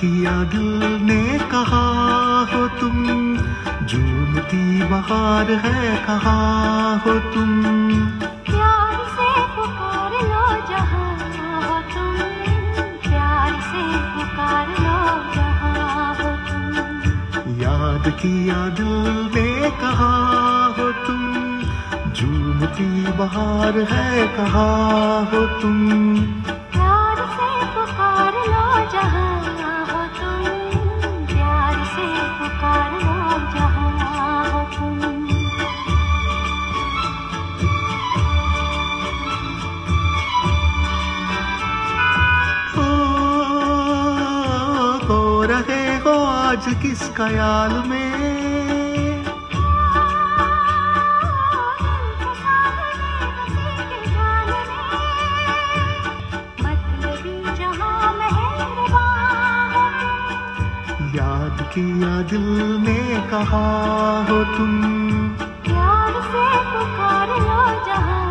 किया दिल ने कहा हो तुम झूमती बहार है कहा हो तुम। प्यार से पुकार लो जहाँ हो तुम प्यार से पुकार लो जहाँ हो तुम। याद किया दिल ने कहा हो तुम झूमती बहार है कहा हो तुम। प्यार से पुकार लो जहाँ आज किस ख्याल में? याद किया दिल ने कहा हो तुम। प्यार से पुकार लो जहाँ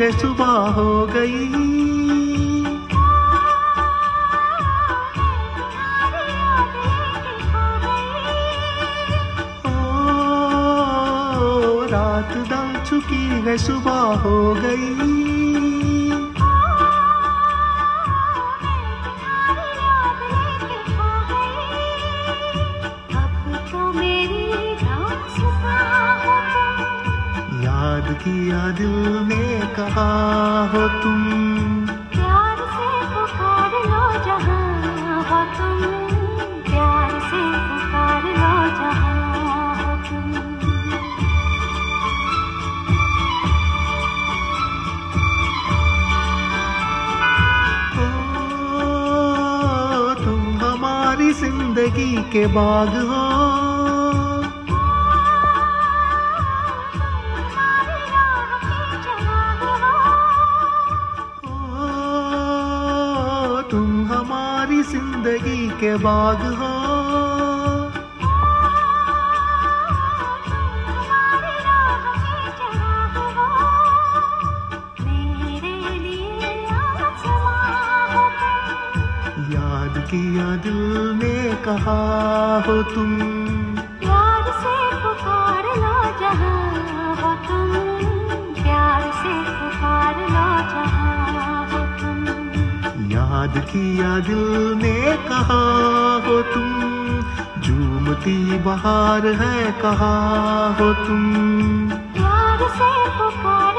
चुकी सुबह हो गई। रात डल चुकी है सुबह हो गई। याद किया दिल ने कहा हो तुम। प्यार से पुकार लो जहाँ हो तुम। प्यार से पुकार लो जहाँ हो तुम। ओ तुम हमारी ज़िंदगी के बाग हो। ज़िंदगी के बाग हो याद किया दिल ने कहा हो तुम। प्यार से पुकार लो जहाँ याद किया दिल ने कहा हो तुम? झूमती बहार है कहा हो तुम? प्यार से पुकार